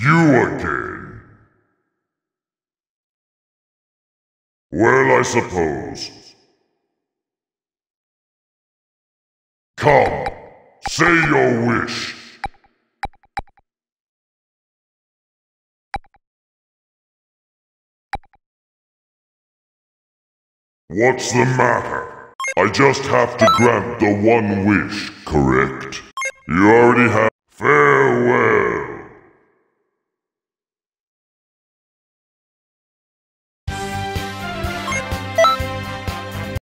You again! Well, I suppose. Come, say your wish. What's the matter? I just have to grant the one wish, correct?